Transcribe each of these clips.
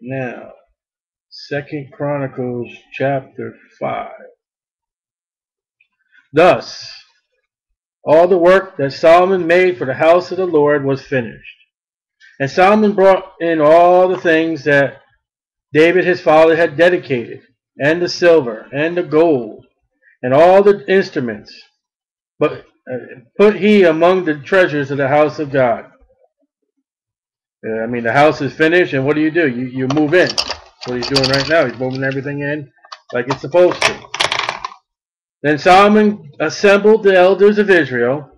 Now, Second Chronicles chapter 5. Thus, all the work that Solomon made for the house of the Lord was finished. And Solomon brought in all the things that David his father had dedicated, and the silver, and the gold, and all the instruments, but uh, put he among the treasures of the house of God. Uh, I mean, the house is finished, and what do you do? You, you move in. That's what he's doing right now. He's moving everything in like it's supposed to. Then Solomon assembled the elders of Israel,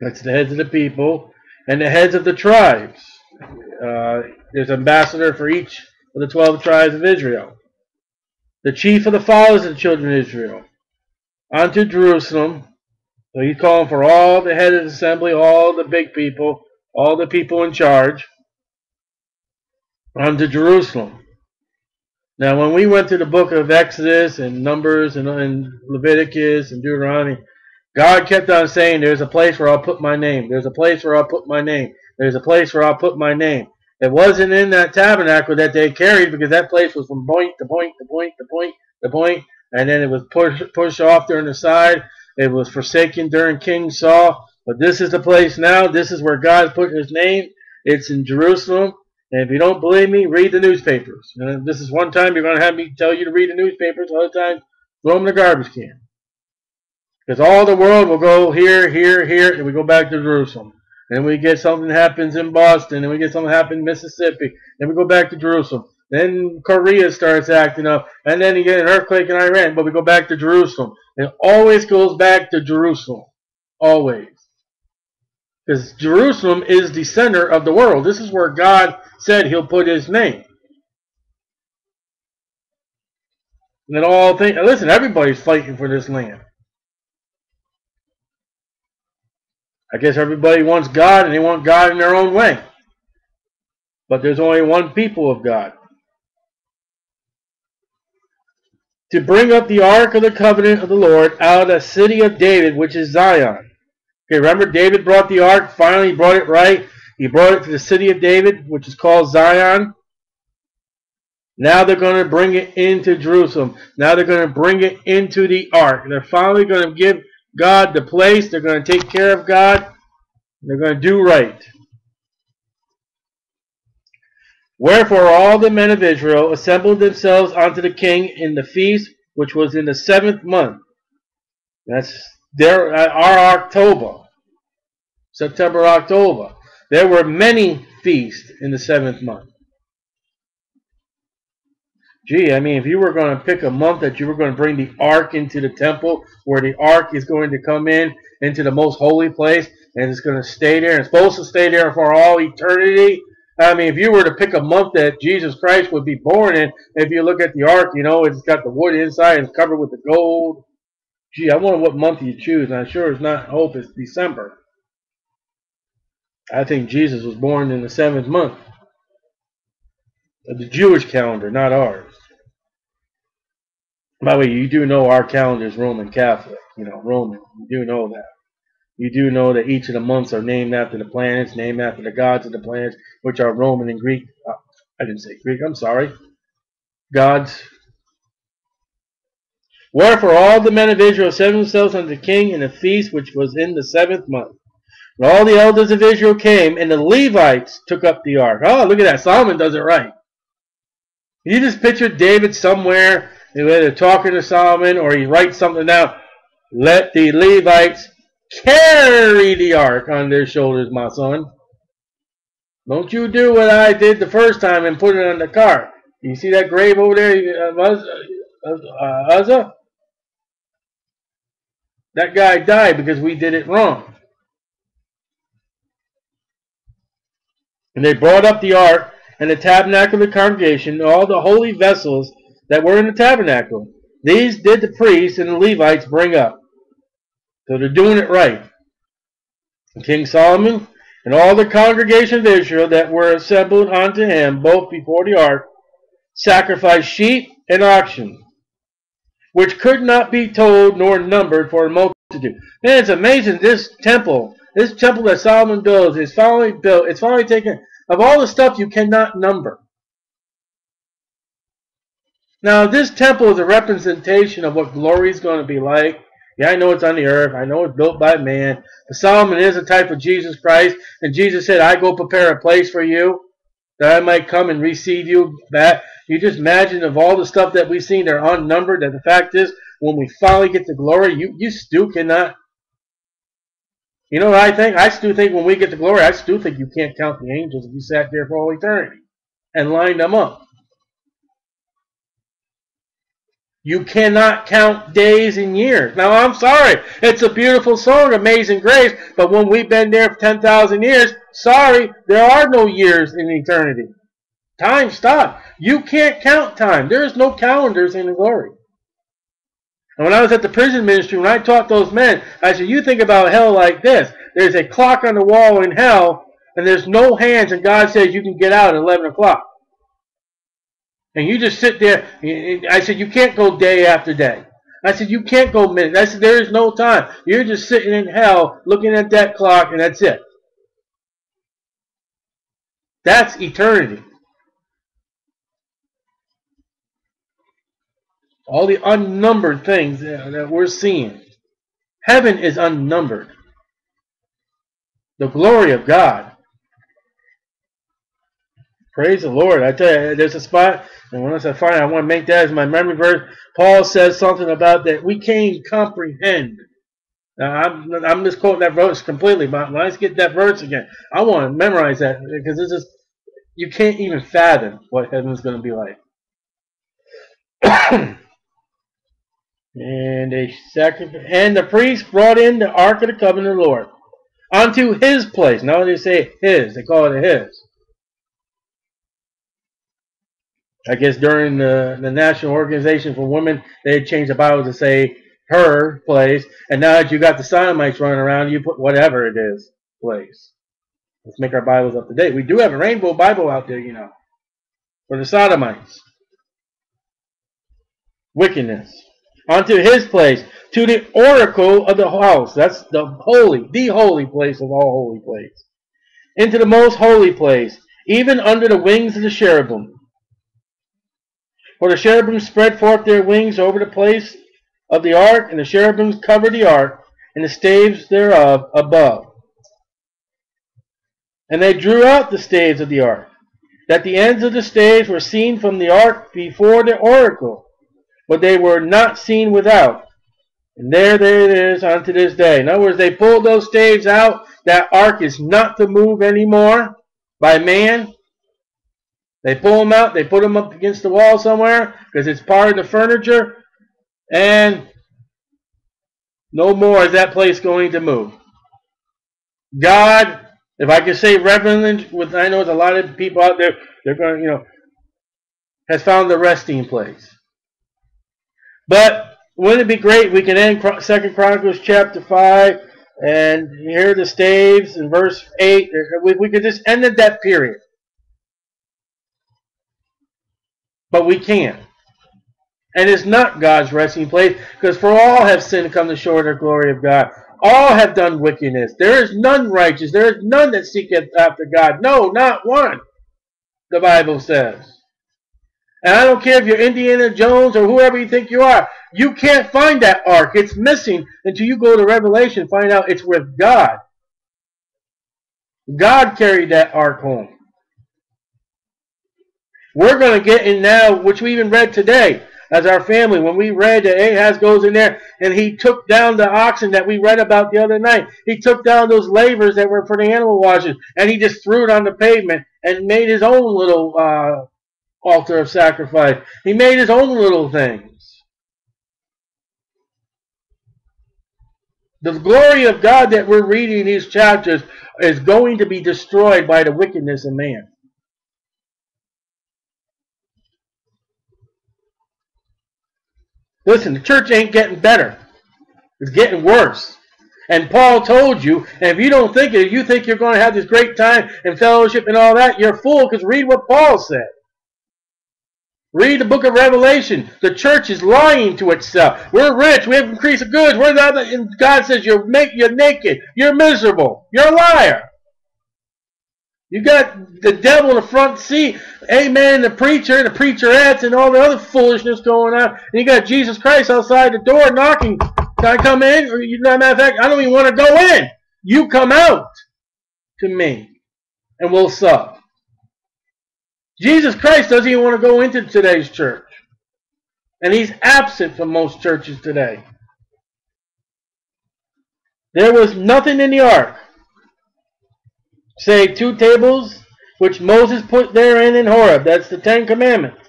that's the heads of the people, and the heads of the tribes. Uh, there's an ambassador for each of the 12 tribes of Israel. The chief of the fathers of the children of Israel, unto Jerusalem. So he's calling for all the head of the assembly, all the big people, all the people in charge unto Jerusalem. Now, when we went through the book of Exodus and Numbers and, and Leviticus and Deuteronomy, God kept on saying, There's a place where I'll put my name. There's a place where I'll put my name. There's a place where I'll put my name. It wasn't in that tabernacle that they carried because that place was from point to point to point to point to point, and then it was pushed pushed off during the side. It was forsaken during King Saul. But this is the place now. This is where God's putting his name. It's in Jerusalem. And if you don't believe me, read the newspapers. And this is one time you're going to have me tell you to read the newspapers. Other times, throw them in the garbage can. Because all the world will go here, here, here, and we go back to Jerusalem. And we get something happens in Boston, and we get something happen in Mississippi. Then we go back to Jerusalem. Then Korea starts acting up, and then you get an earthquake in Iran, but we go back to Jerusalem. It always goes back to Jerusalem. Always. Because Jerusalem is the center of the world. This is where God said he'll put his name. And then all things, listen, everybody's fighting for this land. I guess everybody wants God and they want God in their own way. But there's only one people of God. To bring up the ark of the covenant of the Lord out of the city of David, which is Zion Okay, remember David brought the ark, finally he brought it right. He brought it to the city of David, which is called Zion. Now they're going to bring it into Jerusalem. Now they're going to bring it into the ark. They're finally going to give God the place. They're going to take care of God. They're going to do right. Wherefore all the men of Israel assembled themselves unto the king in the feast, which was in the seventh month. That's there uh, are October, September, October. There were many feasts in the seventh month. Gee, I mean, if you were going to pick a month that you were going to bring the ark into the temple, where the ark is going to come in into the most holy place, and it's going to stay there, and it's supposed to stay there for all eternity. I mean, if you were to pick a month that Jesus Christ would be born in, if you look at the ark, you know, it's got the wood inside, it's covered with the gold Gee, I wonder what month you choose. I'm sure it's not hope it's December. I think Jesus was born in the seventh month of the Jewish calendar, not ours. By the way, you do know our calendar is Roman Catholic, you know, Roman. You do know that. You do know that each of the months are named after the planets, named after the gods of the planets, which are Roman and Greek. Uh, I didn't say Greek, I'm sorry. Gods Wherefore all the men of Israel set themselves unto the king in a feast which was in the seventh month. And all the elders of Israel came, and the Levites took up the ark. Oh, look at that. Solomon does it right. You just picture David somewhere, either talking to Solomon or he writes something down. Let the Levites carry the ark on their shoulders, my son. Don't you do what I did the first time and put it on the cart. You see that grave over there, uh, uh Uzzah? That guy died because we did it wrong. And they brought up the ark and the tabernacle of the congregation, all the holy vessels that were in the tabernacle. These did the priests and the Levites bring up. So they're doing it right. King Solomon and all the congregation of Israel that were assembled unto him, both before the ark, sacrificed sheep and oxen which could not be told nor numbered for a multitude. Man, it's amazing this temple, this temple that Solomon builds is finally built, it's finally taken of all the stuff you cannot number. Now, this temple is a representation of what glory is going to be like. Yeah, I know it's on the earth. I know it's built by man. But Solomon is a type of Jesus Christ. And Jesus said, I go prepare a place for you that I might come and receive you back. You just imagine of all the stuff that we've seen, they're unnumbered. And the fact is, when we finally get to glory, you, you still cannot. You know what I think? I still think when we get to glory, I still think you can't count the angels if you sat there for all eternity and lined them up. You cannot count days and years. Now, I'm sorry. It's a beautiful song, Amazing Grace, but when we've been there for 10,000 years, sorry, there are no years in eternity. Time stopped. You can't count time. There is no calendars in the glory. And when I was at the prison ministry, when I taught those men, I said, you think about hell like this. There's a clock on the wall in hell, and there's no hands, and God says you can get out at 11 o'clock. And you just sit there. I said, you can't go day after day. I said, you can't go minute. I said, there is no time. You're just sitting in hell looking at that clock, and that's it. That's eternity. All the unnumbered things that we're seeing. Heaven is unnumbered. The glory of God. Praise the Lord. I tell you, there's a spot and once I find it, I want to make that as my memory verse. Paul says something about that we can't comprehend. Now, I'm, I'm just that verse completely, but let's get that verse again. I want to memorize that because this is, you can't even fathom what heaven's going to be like. and a second, and the priest brought in the ark of the covenant of the Lord unto his place. Now they say his, they call it his. I guess during the, the National Organization for Women, they changed the Bible to say her place. And now that you got the sodomites running around, you put whatever it is place. Let's make our Bibles up to date. We do have a rainbow Bible out there, you know, for the sodomites. Wickedness. Onto his place, to the oracle of the house. That's the holy, the holy place of all holy places. Into the most holy place, even under the wings of the cherubim for the cherubim spread forth their wings over the place of the ark, and the cherubims covered the ark, and the staves thereof above. And they drew out the staves of the ark, that the ends of the staves were seen from the ark before the oracle, but they were not seen without. And there, there it is unto this day. In other words, they pulled those staves out. That ark is not to move anymore by man. They pull them out, they put them up against the wall somewhere because it's part of the furniture, and no more is that place going to move. God, if I could say reverently, with I know there's a lot of people out there, they're going you know, has found the resting place. But wouldn't it be great we can end Second Chronicles chapter 5 and hear the staves in verse 8. We, we could just end at that period. But we can't. And it's not God's resting place, because for all have sinned come to short of glory of God. All have done wickedness. There is none righteous. There is none that seeketh after God. No, not one, the Bible says. And I don't care if you're Indiana Jones or whoever you think you are. You can't find that ark. It's missing until you go to Revelation find out it's with God. God carried that ark home. We're going to get in now, which we even read today as our family. When we read that Ahaz goes in there and he took down the oxen that we read about the other night. He took down those lavers that were for the animal washing and he just threw it on the pavement and made his own little uh, altar of sacrifice. He made his own little things. The glory of God that we're reading in these chapters is going to be destroyed by the wickedness of man. Listen, the church ain't getting better. It's getting worse. And Paul told you, and if you don't think it, you think you're going to have this great time and fellowship and all that, you're a fool because read what Paul said. Read the book of Revelation. The church is lying to itself. We're rich. We have increased of goods. We're not, and God says you're, make, you're naked. You're miserable. You're a liar. You got the devil in the front seat, amen, the preacher, the preacherettes, and all the other foolishness going on. And you got Jesus Christ outside the door knocking. Can I come in? Or, you matter of fact, I don't even want to go in. You come out to me, and we'll sup. Jesus Christ doesn't even want to go into today's church. And he's absent from most churches today. There was nothing in the ark save two tables which Moses put therein in Horeb. That's the Ten Commandments.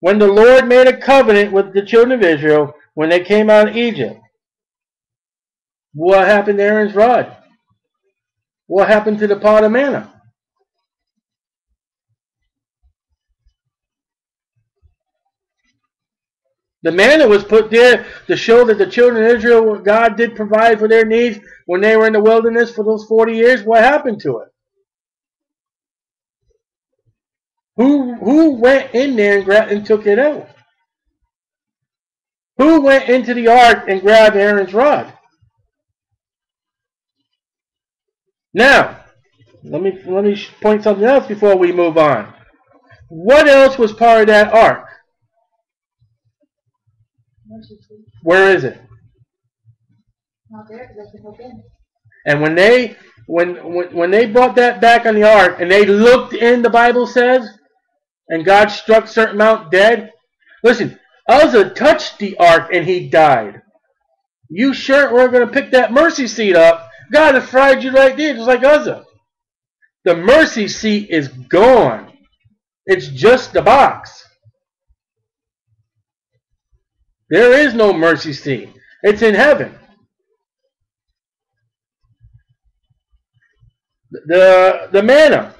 When the Lord made a covenant with the children of Israel when they came out of Egypt. What happened to Aaron's rod? What happened to the pot of manna? The manna was put there to show that the children of Israel, God did provide for their needs when they were in the wilderness for those 40 years. What happened to it? Who, who went in there and, grabbed, and took it out? Who went into the ark and grabbed Aaron's rod? Now, let me let me point something else before we move on. What else was part of that ark? Where is it? Not there because hook in. And when they when, when when they brought that back on the ark and they looked in, the Bible says, and God struck certain amount dead. Listen, Uzzah touched the ark and he died. You sure we're going to pick that mercy seat up? God has fried you right there, just like Uzzah. The mercy seat is gone. It's just the box. There is no mercy seat. It's in heaven. The, the manna.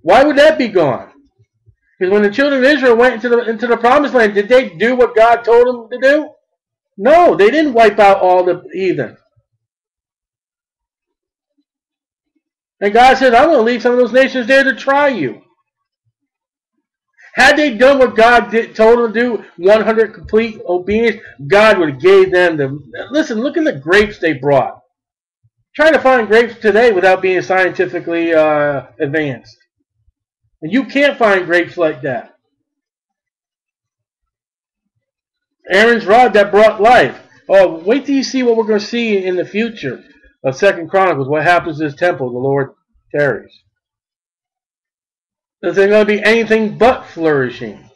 Why would that be gone? Because when the children of Israel went into the, into the promised land, did they do what God told them to do? No, they didn't wipe out all the heathen. And God said, I'm going to leave some of those nations there to try you. Had they done what God did, told them to do, 100 complete obedience, God would have gave them the... Listen, look at the grapes they brought. Trying to find grapes today without being scientifically uh, advanced. And you can't find grapes like that. Aaron's rod that brought life. Oh, wait till you see what we're going to see in the future of Second Chronicles. What happens to this temple? The Lord tarries. Is there going to be anything but flourishing?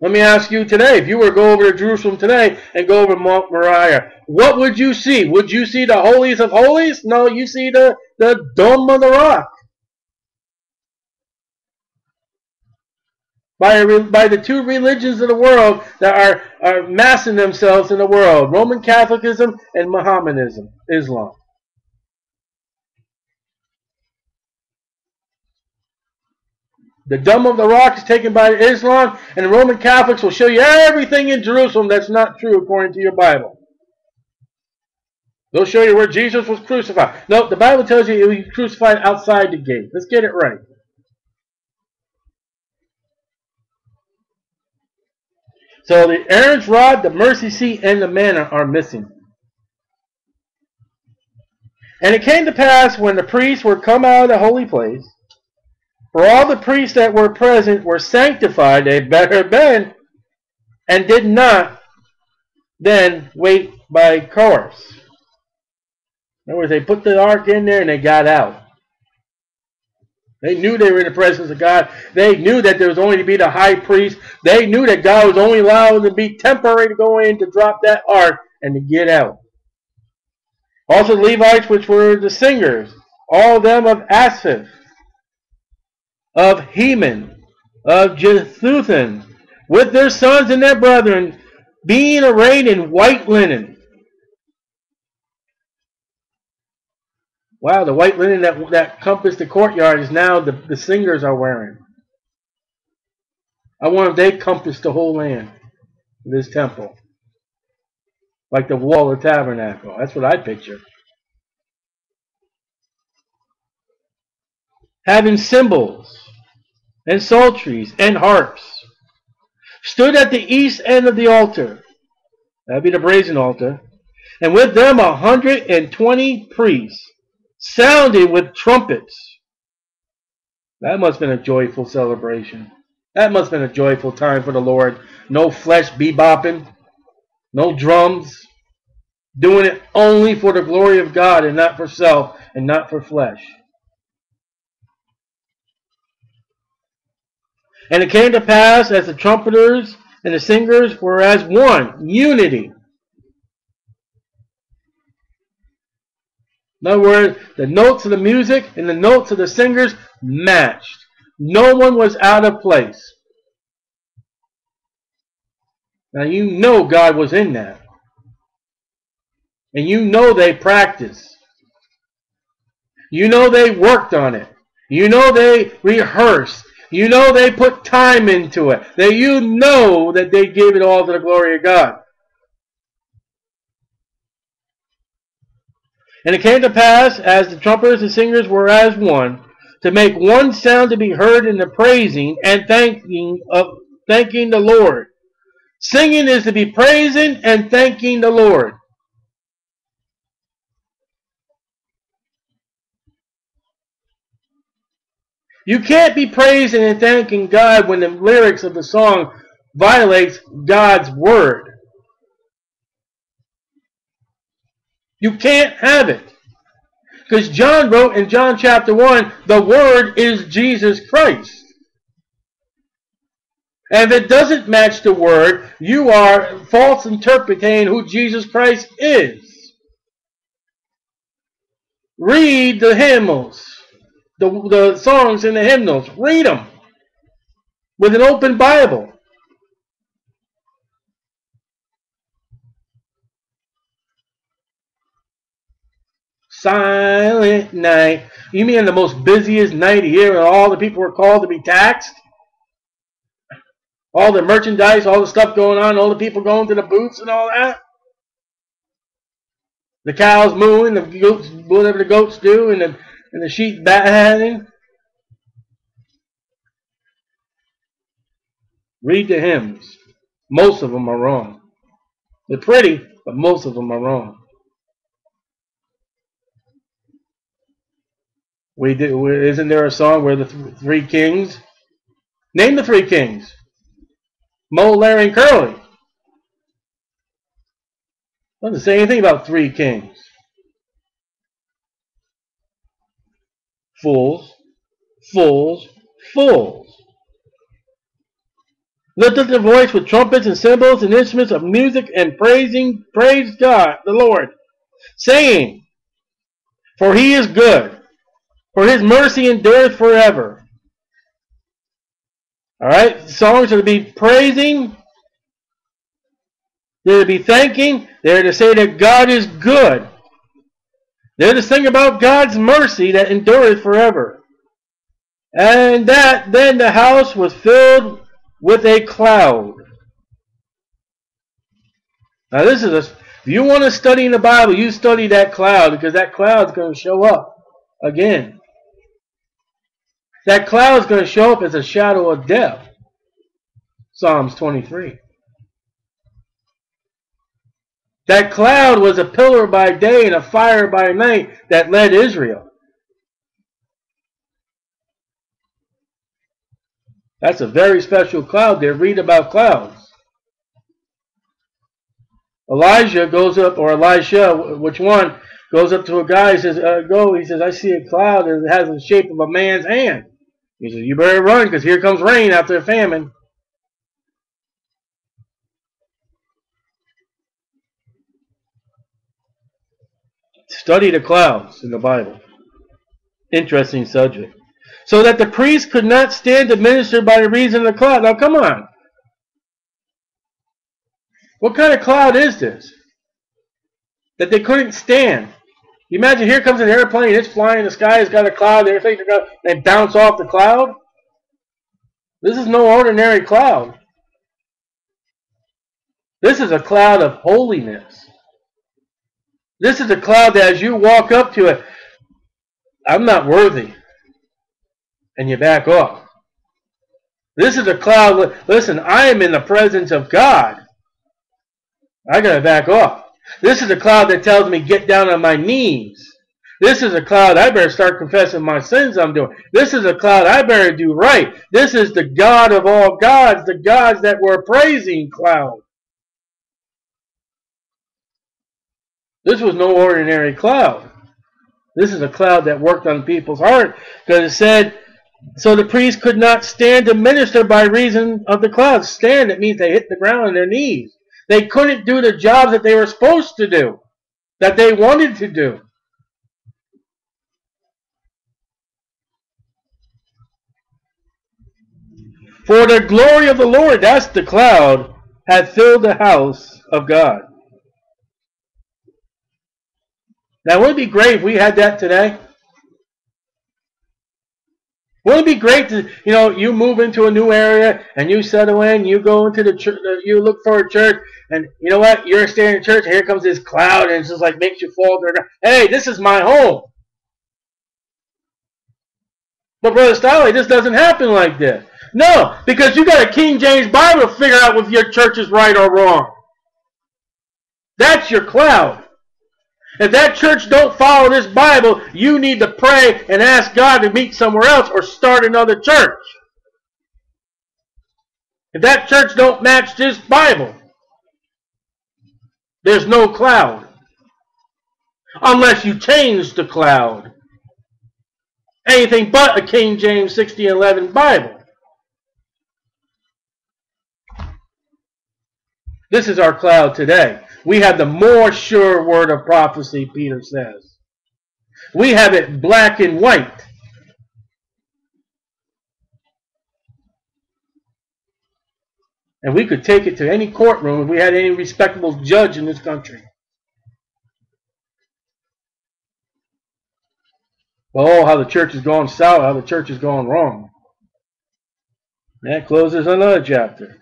Let me ask you today, if you were to go over to Jerusalem today and go over Mount Moriah, what would you see? Would you see the holies of holies? No, you see the, the dome of the rock. By, by the two religions of the world that are, are massing themselves in the world, Roman Catholicism and Mohammedanism, Islam. The Dome of the Rock is taken by Islam, and the Roman Catholics will show you everything in Jerusalem that's not true according to your Bible. They'll show you where Jesus was crucified. No, the Bible tells you he was crucified outside the gate. Let's get it right. So the Aaron's rod, the mercy seat, and the manna are missing. And it came to pass when the priests were come out of the holy place for all the priests that were present were sanctified, they better been, and did not then wait by course. In other words, they put the ark in there and they got out. They knew they were in the presence of God. They knew that there was only to be the high priest. They knew that God was only allowed to be temporary to go in to drop that ark and to get out. Also the Levites, which were the singers, all of them of Asaph, of Heman, of Jeduthun, with their sons and their brethren, being arrayed in white linen. Wow, the white linen that, that compassed the courtyard is now the, the singers are wearing. I wonder if they compassed the whole land, this temple. Like the wall of the tabernacle. That's what I picture. Having cymbals and psalteries and harps, stood at the east end of the altar. That'd be the brazen altar. And with them a hundred and twenty priests, sounded with trumpets. That must have been a joyful celebration. That must have been a joyful time for the Lord. No flesh bebopping, no drums, doing it only for the glory of God and not for self and not for flesh. And it came to pass as the trumpeters and the singers were as one, unity. In other words, the notes of the music and the notes of the singers matched. No one was out of place. Now you know God was in that. And you know they practiced. You know they worked on it. You know they rehearsed. You know they put time into it. That you know that they gave it all to the glory of God. And it came to pass, as the trumpeters and singers were as one, to make one sound to be heard in the praising and thanking of thanking the Lord. Singing is to be praising and thanking the Lord. You can't be praising and thanking God when the lyrics of the song violates God's word. You can't have it. Because John wrote in John chapter 1, the Word is Jesus Christ. And if it doesn't match the Word, you are false interpreting who Jesus Christ is. Read the hymns, the, the songs in the hymnals. Read them with an open Bible. silent night. You mean the most busiest night year and all the people were called to be taxed? All the merchandise, all the stuff going on, all the people going to the booths and all that? The cows mooing, the goats, whatever the goats do, and the, and the sheep batting. Read the hymns. Most of them are wrong. They're pretty, but most of them are wrong. We did. Isn't there a song where the th three kings? Name the three kings. Moe, Larry, and Curly. Doesn't say anything about three kings. Fools, fools, fools. Lift up the voice with trumpets and cymbals and instruments of music and praising, praise God, the Lord, saying, For he is good for his mercy endureth forever. Alright, songs are to be praising, they're to be thanking, they're to say that God is good. They're to sing about God's mercy that endureth forever. And that then the house was filled with a cloud. Now this is a, if you want to study in the Bible, you study that cloud because that cloud's going to show up again. That cloud is going to show up as a shadow of death. Psalms 23. That cloud was a pillar by day and a fire by night that led Israel. That's a very special cloud there. Read about clouds. Elijah goes up, or Elisha, which one, goes up to a guy, he says, uh, go, he says, I see a cloud and it has the shape of a man's hand. He says, You better run because here comes rain after a famine. Study the clouds in the Bible. Interesting subject. So that the priest could not stand to minister by the reason of the cloud. Now, come on. What kind of cloud is this? That they couldn't stand. Imagine here comes an airplane, it's flying in the sky, it's got a cloud, everything's got, they bounce off the cloud. This is no ordinary cloud. This is a cloud of holiness. This is a cloud that as you walk up to it, I'm not worthy. And you back off. This is a cloud, listen, I am in the presence of God. I got to back off. This is a cloud that tells me get down on my knees. This is a cloud. I better start confessing my sins I'm doing. This is a cloud. I better do right. This is the God of all gods, the gods that we're praising cloud. This was no ordinary cloud. This is a cloud that worked on people's heart because it said, so the priest could not stand to minister by reason of the cloud. Stand, it means they hit the ground on their knees. They couldn't do the jobs that they were supposed to do, that they wanted to do. For the glory of the Lord, that's the cloud, had filled the house of God. Now, wouldn't it be great if we had that today? Wouldn't it be great to, you know, you move into a new area and you settle in, you go into the church, you look for a church, and you know what? You're staying in church, and here comes this cloud, and it's just like makes you fall there. Hey, this is my home. But Brother Stiley, this doesn't happen like this. No, because you got a King James Bible to figure out if your church is right or wrong. That's your cloud. If that church don't follow this Bible, you need to pray and ask God to meet somewhere else or start another church. If that church don't match this Bible, there's no cloud. Unless you change the cloud. Anything but a King James 1611 Bible. This is our cloud today. We have the more sure word of prophecy, Peter says. We have it black and white. And we could take it to any courtroom if we had any respectable judge in this country. Oh, how the church has gone south, how the church has gone wrong. That closes another chapter.